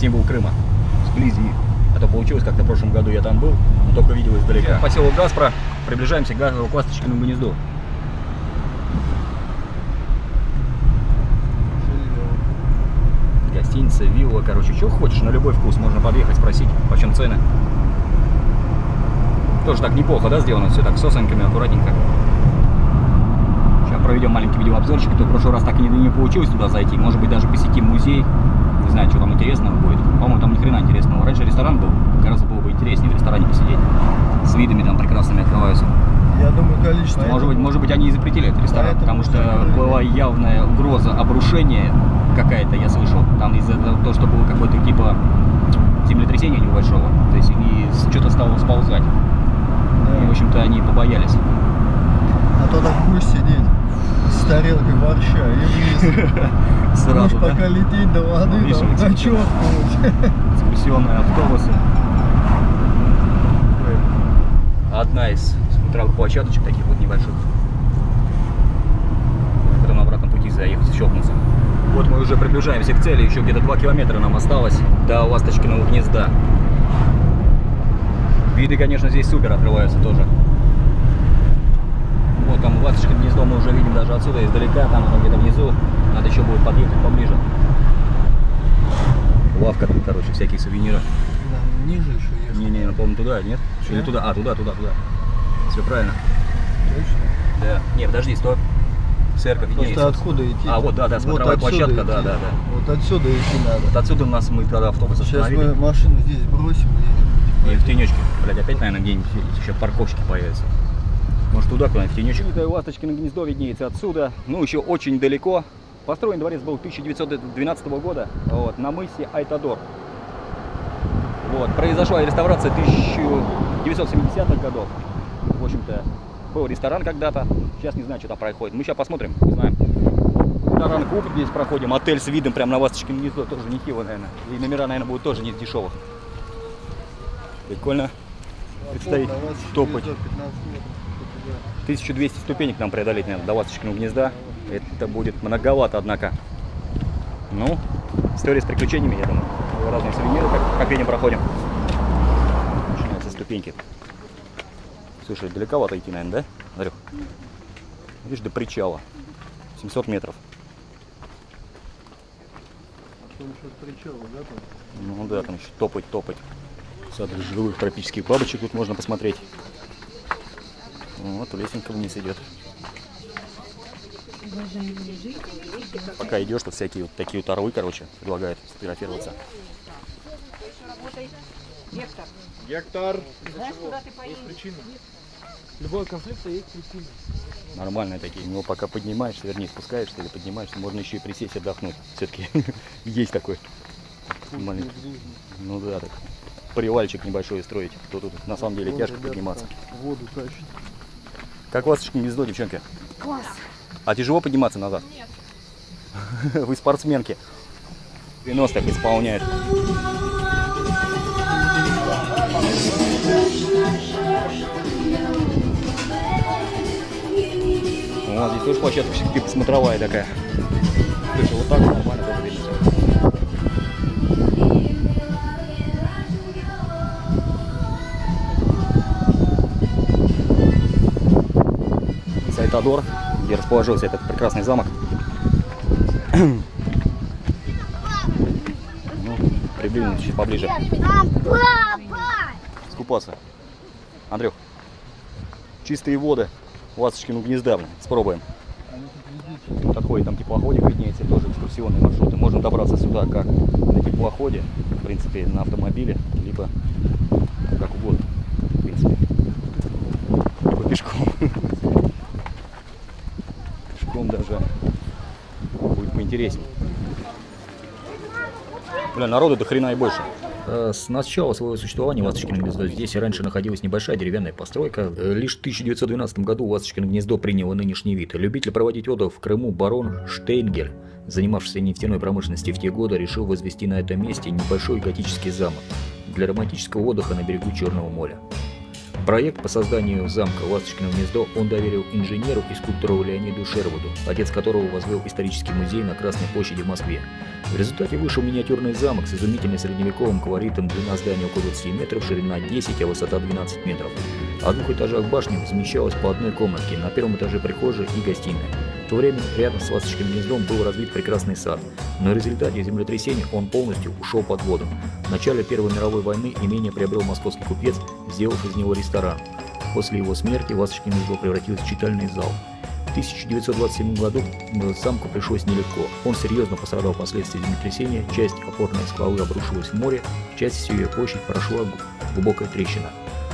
символ Крыма сблизи. А то получилось, как-то в прошлом году я там был, но только видел издалека. Поселок Газпро. Приближаемся к Газпро Ласточкиному гнезду. Гостиница, вилла, короче, что хочешь, на любой вкус. Можно подъехать, спросить, почем цены. Тоже так неплохо, да, сделано все так сосеньками, аккуратненько. Сейчас проведем маленький видеообзорчик, то в прошлый раз так и не, не получилось туда зайти. Может быть, даже посетим музей. Не знаю, что там интересного будет. По-моему, там ни хрена интересного. Раньше ресторан был, гораздо было бы интереснее в ресторане посидеть. С видами там прекрасными открываются. Я думаю, количество... Может быть, может быть, они и запретили этот ресторан, потому что была явная угроза обрушения какая-то, я слышал. Там из-за того, что было какое-то типа землетрясения небольшого. То есть и что-то стало сползать. И, в общем-то, они побоялись. А то так будешь сидеть тарелкой борща и вниз. Сразу, Будешь да? пока лететь до воды, там, Вишенки. зачеркнуть. Экскурсионные автобусы. Одна из смотровых площадочек таких вот небольших. Потом на обратном пути заехать, щелкнуться. Вот мы уже приближаемся к цели, еще где-то 2 километра нам осталось до Ласточкиного гнезда. Виды, конечно, здесь супер открываются тоже. Вот там Ласточкино гнездо мы уже видим даже отсюда, издалека, там оно где-то внизу. Надо еще будет подъехать поближе. Лавка тут, короче, всякие сувениры. Да, Ниже еще ехать. Не-не, ну, по-моему, туда, нет? Или Нет? туда? А, туда, туда, туда. Все правильно. Точно? Да. Не, подожди, стой. Церковь Просто откуда идти? А, вот, да, да, смотровая отсюда площадка, да, идти. да, да. Вот отсюда идти надо. Вот отсюда у нас мы тогда автобус Сейчас остановили. мы машину здесь бросим И где-нибудь. в тенечке. Блять, опять, наверное, где-нибудь еще парковщики появятся. Может туда куда-нибудь в тенечек. Это Ласточкино гнездо виднеется отсюда. Ну, еще очень далеко. Построен дворец был 1912 года вот, на мысе Айтадор. Вот, произошла реставрация 1970-х годов. В общем-то, был ресторан когда-то. Сейчас не знаю, что там происходит. Мы сейчас посмотрим, узнаем. Ресторан клуб здесь проходим. Отель с видом прямо на Ласточкино гнездо. Тоже нехило, наверное. И номера, наверное, будут тоже не из дешевых. Прикольно. Предстоит топать. 915 метров до туда. 1200 ступенек нам преодолеть, наверное, до Ласточкиного гнезда. Это будет многовато, однако. Ну, история с приключениями, я думаю. Разные сувениры, как, как видим, проходим. Начинаются ступеньки. Слушай, далековато идти, наверное, да? Андрюх? Видишь, до причала. 700 метров. От причала, да, там? Ну да, там еще топать, топать. Сад живых тропических бабочек тут можно посмотреть. Вот, лесенка вниз идет. Пока идешь, тут всякие вот такие вот орлы, короче, предлагают сфотографироваться. Гектор. Есть причина. Любой конфликт есть причина. Нормальные такие. Но пока поднимаешься, вернее, спускаешься или поднимаешься, можно еще и присесть отдохнуть. Все-таки есть такой. маленький. Ну да, так. Привальчик небольшой строить. То тут на самом деле тяжко подниматься. Воду тащат. Как ласточки гнездо, девчонки? Класс. А тяжело подниматься назад? Нет. Вы спортсменки. 90-х исполняют. Вот здесь тоже площадка типа смотровая такая. Слушай, вот так нормально Сайтадор, где расположился этот прекрасный замок. Ну, приблизимся чуть поближе. Скупаться. Андрюх, чистые воды Ласточкину гнезда, блин, спробуем. Отходит там теплоходик виднеется, тоже экскурсионные маршруты. Можно добраться сюда как на теплоходе, в принципе, на автомобиле, либо как угодно, в принципе. Либо пешком. Пешком даже будет поинтереснее. Бля, народу до хрена и больше. Э, С начала своего существования Ласточкино гнездо здесь раньше находилась небольшая деревянная постройка. Э, Лишь в 1912 году Ласточкино гнездо приняло нынешний вид. Любитель проводить отдых в Крыму барон Штейнгер, занимавшийся нефтяной промышленностью в те годы, решил возвести на этом месте небольшой готический замок для романтического отдыха на берегу Черного моря. Проект по созданию замка Ласточкино гнездо он доверил инженеру и скульптору Леониду Шервуду, отец которого возвел исторический музей на Красной площади в Москве. В результате вышел миниатюрный замок с изумительным средневековым колоритом, длина здания около 20 метров, ширина 10, а высота 12 метров. О двух этажах башни замещалось по одной комнатке, на первом этаже прихожая и гостиная. То время рядом с Ласточкиным гнездом был развит прекрасный сад, но в результате землетрясения он полностью ушел под воду. В начале Первой мировой войны имение приобрел московский купец, сделав из него ресторан. После его смерти Ласточкино гнездо превратилось в читальный зал. В 1927 году замку пришлось нелегко. Он серьезно пострадал последствия землетрясения, часть опорной скалы обрушилась в море, часть всю ее площадь прошла глубокая трещина.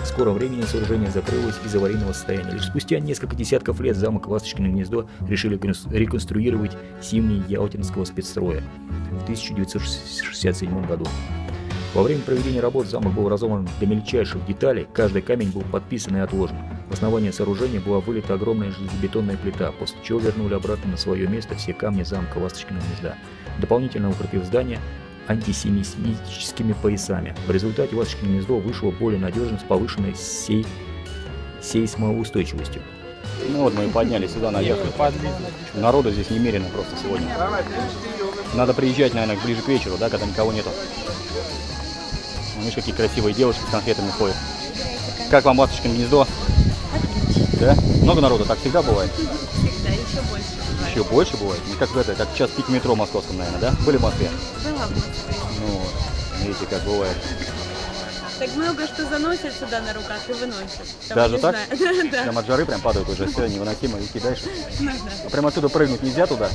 В скором времени сооружение закрылось из аварийного состояния. Лишь спустя несколько десятков лет замок Ласточкино гнездо решили реконструировать зимний Ялтинского спецстроя в 1967 году. Во время проведения работ замок был разобран до мельчайших деталей, каждый камень был подписан и отложен. В основание сооружения была вылита огромная железобетонная плита, после чего вернули обратно на свое место все камни замка Ласточкиного гнезда, дополнительно укрепив здание антисемитическими поясами. В результате Ласточкино гнездо вышло более надежным с повышенной сей... сейсмоустойчивостью. Ну вот мы и поднялись сюда, наехали. Народу здесь немерено просто сегодня. Надо приезжать, наверное, ближе к вечеру, да, когда никого нету. Видишь, какие красивые девушки с конфетами ходят. Как вам Ласточкино гнездо? Да? Много народу, так всегда бывает? Еще больше бывает? Ну, как это, как сейчас пик метро московском, наверное, да? Были в Москве? Была в Москве. Ну, видите, как бывает. Так много что заносят сюда на руках и выносят. Там, Даже не так? Да, Прям да. от жары прям падают уже, все невыносимо, и кидаешь. Ну, А прям отсюда прыгнуть нельзя туда,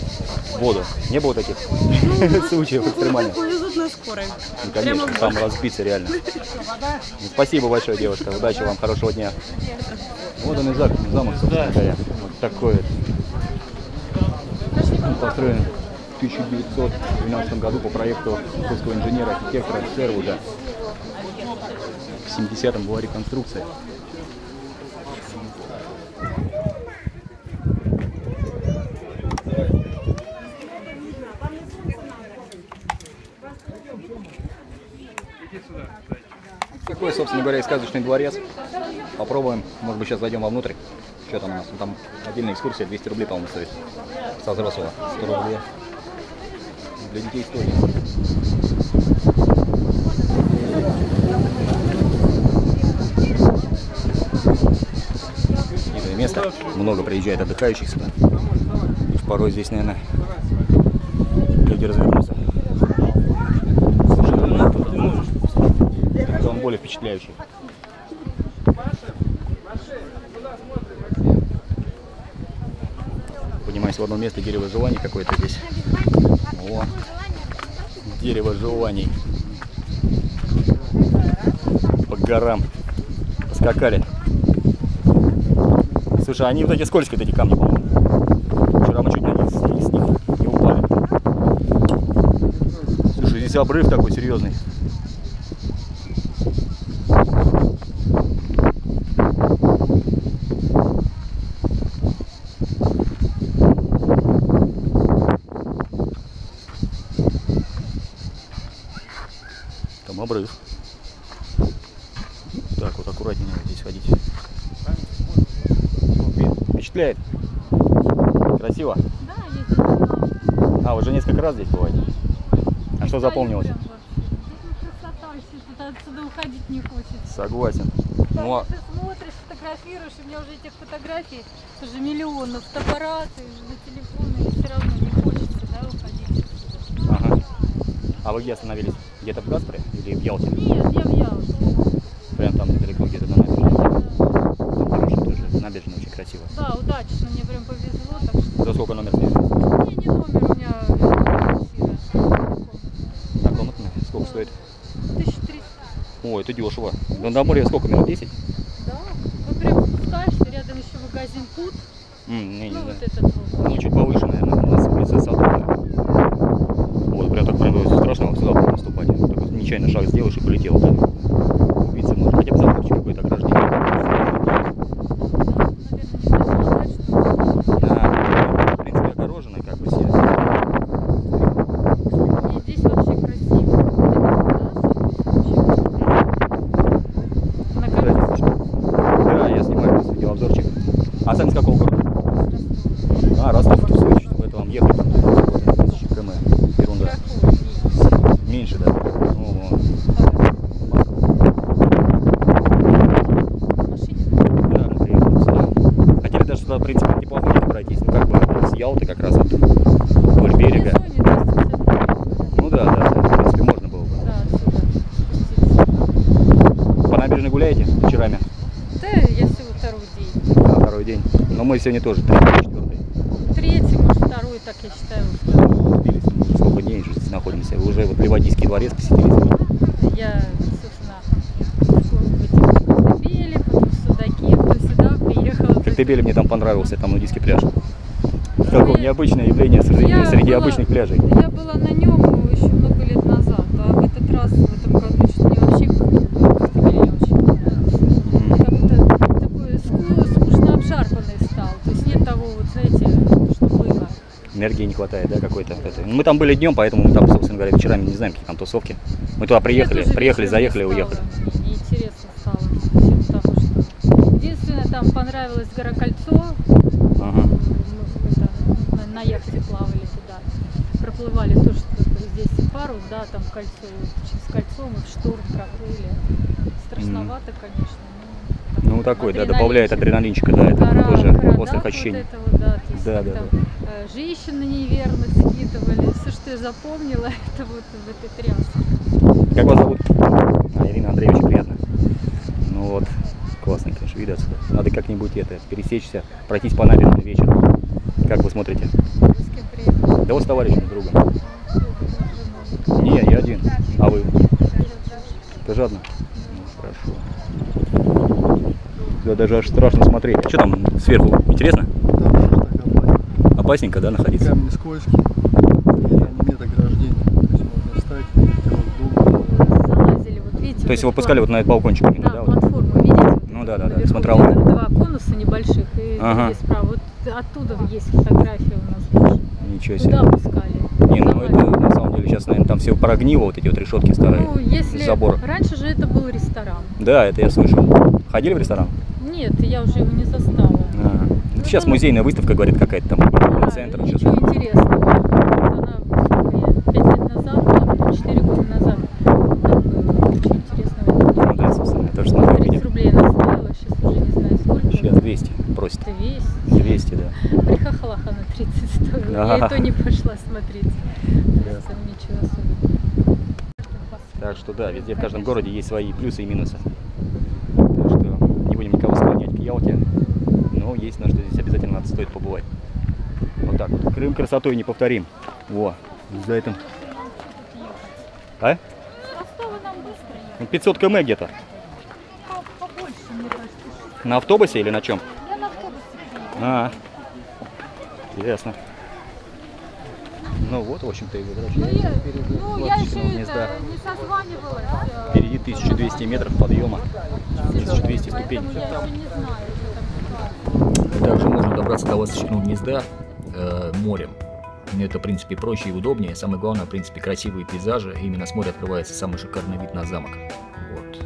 в воду? Не было таких случаев да. экстремальных? Повезут на скорой. Ну, конечно, в там разбиться реально. Ну, Спасибо большое, девушка. Удачи вам, хорошего дня. Вот он и замок, замок собственно говоря. Вот такой построен в 1912 году по проекту русского инженера-архитектора Шервуда. В 70-м была реконструкция. Такой, собственно говоря, и сказочный дворец. Попробуем, может быть, сейчас зайдем вовнутрь. Что там у нас? Там отдельная экскурсия, 200 рублей, по-моему, стоит. Со взрослого. 100 рублей. Для детей стоит. Красивое место. Много приезжает отдыхающих сюда. Порой здесь, наверное, люди развернутся. Ну, это он более впечатляющий. Поднимаюсь в одно место, дерево желаний какое-то здесь. О, дерево желаний. По горам. Поскакали. Слушай, они вот эти скользкие, эти камни. Вчера мы чуть них- с них не упали. Слушай, здесь обрыв такой серьезный. Там обрыв. Так вот аккуратнее надо здесь ходить. Впечатляет. Красиво. Да. А, уже несколько раз здесь бываете. А что запомнилось? Ну, отсюда уходить не хочется. Согласен. Ну, а- Ты смотришь, фотографируешь, у меня уже этих фотографий уже миллион, на фотоаппараты, на телефоны, и все равно не хочется, да, уходить отсюда. ага. А вы где остановились? Где-то в Гаспре или в Ялте? Нет, я в Ялте. Прям там недалеко где-то на набережной. Там хорошая тоже набережная, очень красиво. Да, удачно, мне прям повезло, так что... За сколько номер сняли? Не, не номер, у меня квартира. На комнатную? Сколько стоит? 1300. О, это дешево. Ну, до моря сколько? Минут 10? Да, вот прям спускаешься, рядом еще магазин Пут, М, не, не ну знаю. вот этот вот. Ну, чуть повыше, наверное. У нас улица Садовая. Вот, прям так прям страшно сюда было наступать. Нечаянно шаг сделаешь и полетел. Да? Убийца может. Хотя бы заборчик какой-то ограждение. Да, в принципе, огороженный как бы все. А сами с какого города? А, Ростов, то есть, это вам ехать там тысячи км. Ерунда. Меньше, да. О, да, мы приехали сюда, в принципе, неплохо ехать пройтись. Ну, как бы с Ялты как раз вот вдоль берега. Ну да, да, да, в принципе, можно было бы. Да. По набережной гуляете вечерами? Да, я всего второй день. На второй день. Но мы сегодня тоже третий, четвертый. Третий, может, второй, так я считаю, Сколько дней уже здесь находимся. Вы уже вот Ливадийский дворец посетили сегодня. Я, собственно, в эти Коктебели, потом в Судаки, потом сюда приехала. В Коктебеле мне там понравился, там нудистский пляж. Такое необычное явление среди, Я среди была- обычных пляжей. Я была на нем еще много лет назад, а в этот раз, в этом году, что мне вообще Коктебель не очень понравился. М. Как будто такой ску- скучно обшарпанный стал. То есть нет того, вот, знаете, что было. Энергии не хватает, да, какой-то. Ну, Мы там были днем, поэтому мы там, собственно говоря, вечерами не знаем, какие там тусовки. Мы туда приехали, приехали, заехали уехали. не- Неинтересно стало. в силу того, что... Единственное, там понравилось гора Кольцо. Ага. Мы это, на, яхте плавали туда. Проплывали тоже как бы здесь парус, да, там кольцо. Через кольцо мы в шторм проплыли. Страшновато, конечно. но Ну, такой, да, добавляет адреналинчика, да, это Гора, тоже гора острых Дак, ощущений. Вот это вот, да, то есть Да, да, там, э, женщин неверных скидывали. Все, что я запомнила, это вот в этой тряске. Как вас зовут? А, Ирина Андреевич, приятно. Вот, классный, конечно, вид отсюда. Надо как-нибудь это, пересечься, пройтись по набережной вечером. Как вы смотрите? Да вот с товарищем, другом. Не, я один. А вы? Ты жадно? Ну, хорошо. Да даже аж страшно смотреть. А что там сверху? Интересно? Опасненько, да, находиться? Камни скользкие. И они нет ограждения. То есть можно встать, вот долго. Залазили, вот видите. То есть вот его пускали вот на этот балкончик именно, Да, да? вот? Да, да, да, где Два конуса небольших и Ага. справа. Вот оттуда есть фотографии у нас тоже. Ничего себе. Туда пускали. Не, ну это на самом деле сейчас, наверное, там все прогнило, вот эти вот решетки старые. Ну, если... забора. Раньше же это был ресторан. Да, это я слышал. Ходили в ресторан? Нет, я уже его не застала. А. Ну, Сейчас Ну, музейная выставка, говорит, какая-то там, Да, центр. ничего интересного. Вот она, сколько я, пять лет назад, была, потом четыре года назад. Как бы, ничего интересного не было. Ну да, собственно, я тоже смотрел 30 видео. рублей она стоила, сейчас уже не знаю сколько. Сейчас 200 просит. 200. 200, да. При хохлах она 30 стоила. Я и то не пошла смотреть. Ничего особенного. Так что да, везде в каждом городе есть свои плюсы и минусы. Так что не будем никого склонять к Ялте. Но есть на что здесь обязательно надо стоит побывать. Вот так вот. Крым красотой не повторим. Во, за этим. А? С Ростова нам быстро ехать. Ну, 500 км где-то. На автобусе или на чем? Я на автобусе приехала. А, ясно. Ну вот, в общем-то, и Ну, возвращаемся. я, Перед ну, я еще гнезда. это, не созванивалась. Впереди 1200 метров подъема, 1200 ступеней. Еще. Также можно добраться до ласточного гнезда э, морем. Это, в принципе, проще и удобнее. Самое главное, в принципе, красивые пейзажи. Именно с моря открывается самый шикарный вид на замок. Вот.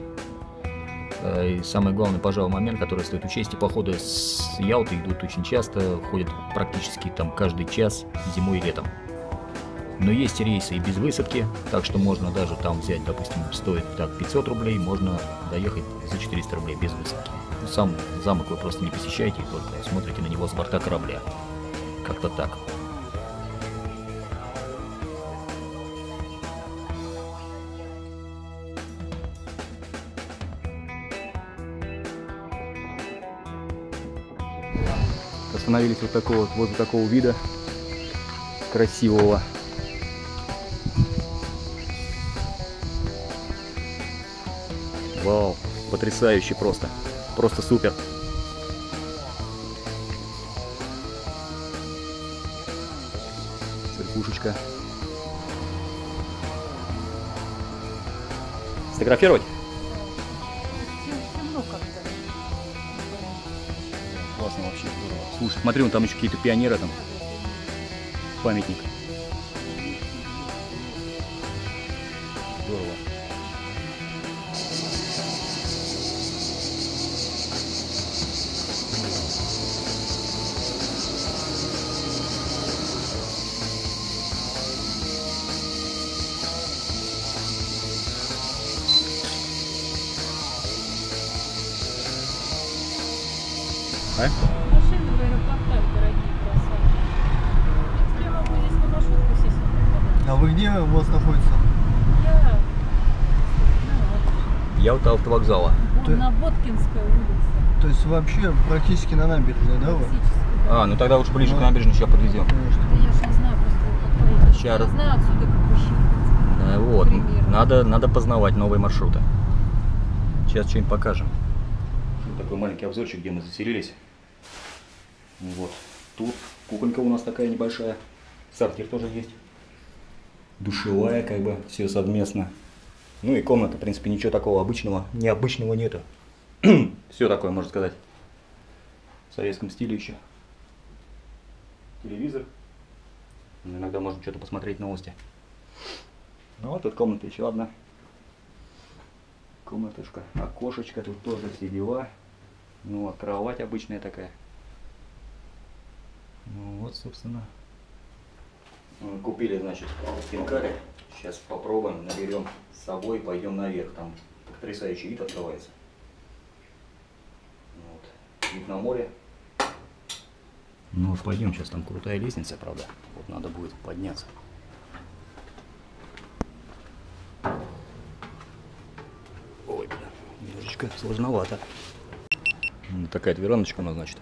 Э, И самый главный, пожалуй, момент, который стоит учесть, и походы с Ялты идут очень часто, ходят практически там каждый час зимой и летом. Но есть рейсы и без высадки, так что можно даже там взять, допустим, стоит так 500 рублей, можно доехать за 400 рублей без высадки. Сам замок вы просто не посещаете, только смотрите на него с борта корабля. Как-то так. Остановились вот такого возле такого вида красивого. Вау, потрясающе просто. Просто супер. Церквушечка. Сфотографировать? Классно вообще. Слушай, смотри, вон там еще какие-то пионеры там. Памятник. Вы где у вас находится? Я Я вот автовокзала. Ты- на Боткинской улице. То есть вообще практически на набережной, да, вы? Практически, да. А, ну тогда лучше ближе Ну. к набережной сейчас подвезем. Конечно. Да я ж не знаю просто как. Ща Я раз- знаю отсюда, как посчитать. Э, вот, Примерно. надо, надо познавать новые маршруты. Сейчас что-нибудь покажем. Вот такой маленький обзорчик, где мы заселились. Вот. Тут кухонька у нас такая небольшая. Сортир тоже есть. Душевая, как бы, все совместно. Ну и комната, в принципе, ничего такого обычного, необычного нету. все такое, можно сказать. В советском стиле еще. Телевизор. Иногда можно что-то посмотреть, новости. Ну вот тут комната еще одна. Комнатушка, окошечко, тут тоже все дела. Ну вот, кровать обычная такая. Ну вот, собственно. Купили, значит, пинкарик. Сейчас попробуем, наберем с собой, пойдем наверх. Там потрясающий вид открывается. Вот. Вид на море. Ну вот пойдем, сейчас там крутая лестница, правда. Вот надо будет подняться. Ой, бля, немножечко сложновато. М, Такая двераночка у нас, значит.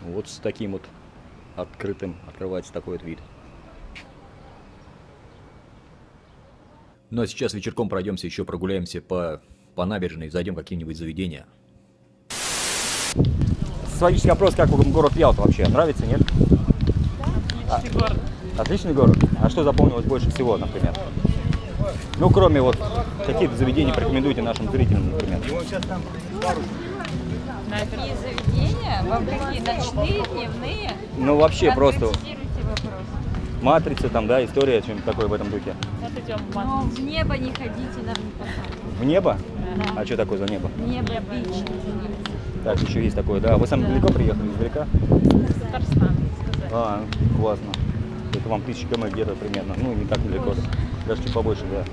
Вот с таким вот открытым открывается такой вот вид. Ну а сейчас вечерком пройдемся, еще прогуляемся по, по набережной, зайдем в какие-нибудь заведения. Социологический вопрос, как вам город Ялта вообще? Нравится, нет? Отличный город. Отличный город? А что запомнилось больше всего, например? Ну, кроме вот каких-то заведений порекомендуйте нашим зрителям, например. Какие заведения? Вам какие? Ночные, дневные? Ну, вообще просто. Матрица там, да, история, что-нибудь такое в этом духе. Но в небо не ходите, нам не показывают. В небо? Да. А что такое за небо? Небо бич. Так, еще есть такое, да. Вы сами Да. далеко приехали, издалека? Татарстан. А, классно. Это вам тысяча км где-то примерно. Ну, не так далеко. Даже чуть побольше, да.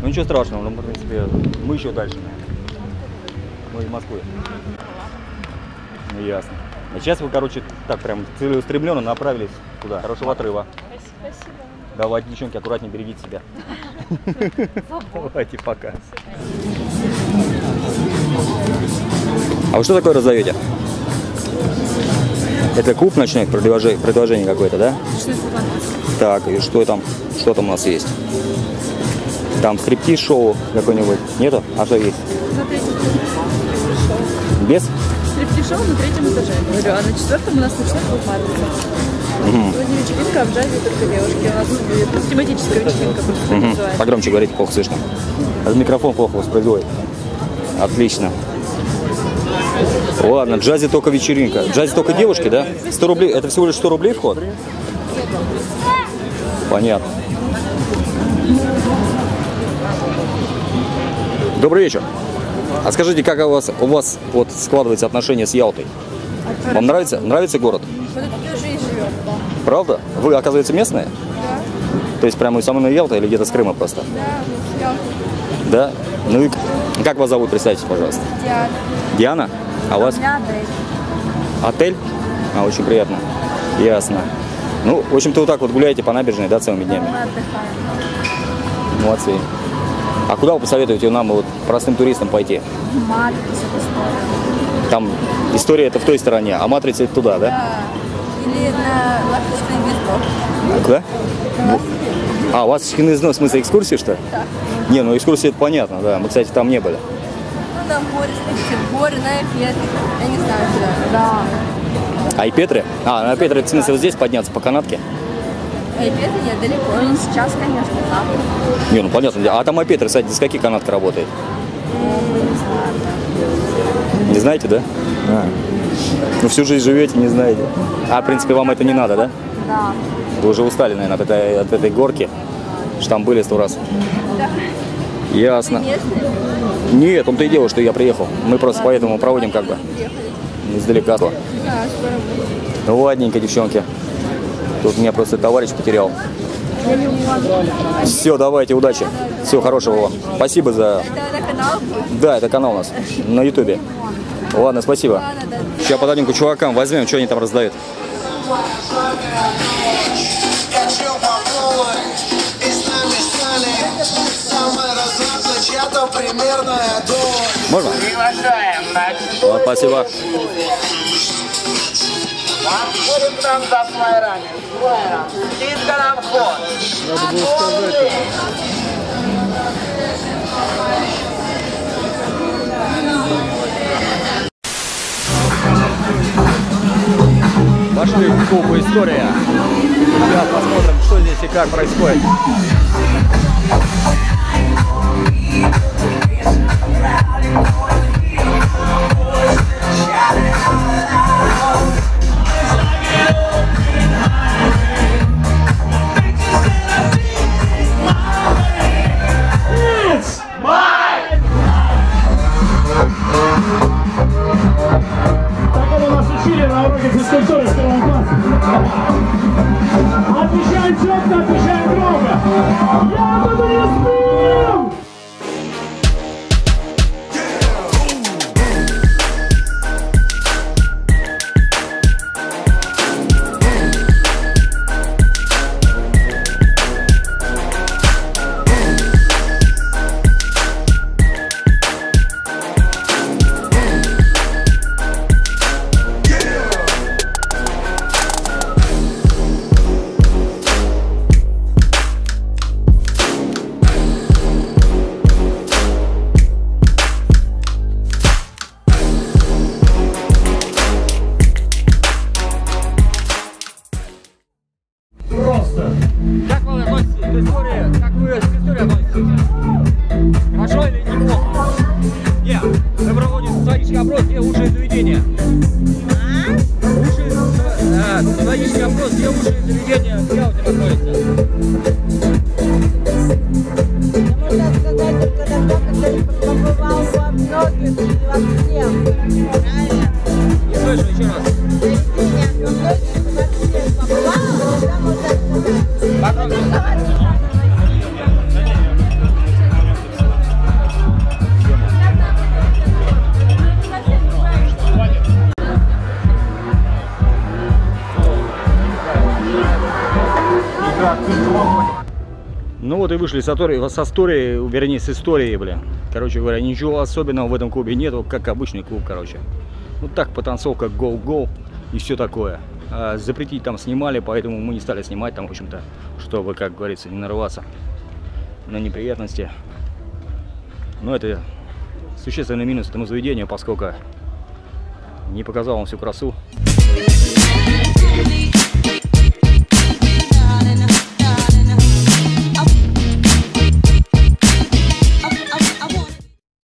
Ну, ничего страшного. Ну, в принципе, мы еще дальше. Мы из Москвы. Ну, ясно. А сейчас вы, короче, так прям целеустремленно направились туда. Хорошего отрыва. Спасибо. Давайте, девчонки, аккуратнее берегите себя. Давайте, пока. А вы что такое раздаете? Это клуб ночных предложений, предложений какое-то, да? Так, и что там? Что там у нас есть? Там стриптиз-шоу какой-нибудь? Нету? А что есть? Без? Стриптиз-шоу на третьем этаже, говорю, а на четвертом у нас ночной клуб Сегодня вечеринка, а в джазе только девушки. У нас будет тематическая вечеринка, просто называется. Погромче говорите, плохо слышно. Микрофон плохо воспроизводит. Отлично. Ладно, в джазе только вечеринка. В джазе только девушки, да? 100 рублей. Это всего лишь 100 рублей вход? Понятно. Добрый вечер. А скажите, как у вас, у вас вот складывается отношение с Ялтой? Вам нравится? Нравится город? Правда? Вы, оказывается, местные? Да, То есть прямо из самой Ялты или где-то с Крыма просто? да, Ялтой. Да? Ну и как вас зовут, представьтесь, пожалуйста. Диана. Диана? А вас? Меня Андрей. Отель? А, очень приятно. Ясно. Ну, в общем-то, вот так вот гуляете по набережной, да, целыми днями? Мы отдыхаем. Молодцы. А куда вы посоветуете нам, вот, простым туристам, пойти? История. Там история это в той стороне, а матрица это туда, да? Да. На ласточный гнездо. А Куда? А, у вас Хинезно, в смысле экскурсии, что ли? Да. Не, ну экскурсии это понятно, да. Мы, кстати, там не были. Ну, смотрите, в море, на Эфет. Я не знаю, куда. Да. А и Петры? А, на Петры, в смысле, вот здесь подняться по канатке? Эфет нет, далеко. Ну, сейчас, конечно, завтра. Не, ну понятно. А там Петры, кстати, с каких канатка работает? Не знаете, да? А. Ну всю жизнь живете, не знаете. А, в принципе, вам это не надо, да? Да. Вы уже устали, наверное, от этой, от этой горки. Что там были сто раз. Ясно. Местные Нет, он-то и дело, что я приехал. Мы просто поэтому проводим как бы издалека. Да, скоро будет. Ну ладненько, девчонки. Тут меня просто товарищ потерял. Все, давайте, удачи. Всего хорошего вам. Спасибо за... Это на канал? Да, это канал у нас на ютубе. Ладно, спасибо. Подойдем к чувакам, возьмем, что они там раздают. Можно? Приглашаем Вот, спасибо. Входим к нам за флайерами Флайером, низко на вход Надо было сказать. Пошли в клубу история. Сейчас посмотрим, что здесь и как происходит. Учили на уроке физкультуры в первом классе. Отвечаем четко, отвечаем громко. Вот и вышли с истории, истории, вернее с истории, блин. Короче говоря, ничего особенного в этом клубе нету, как обычный клуб, короче. Ну так, потанцовка, гол-гол и все такое. А запретить там снимали, поэтому мы не стали снимать там, в общем-то, чтобы, как говорится, не нарваться на неприятности. Но это существенный минус этому заведению, поскольку не показал он всю красу.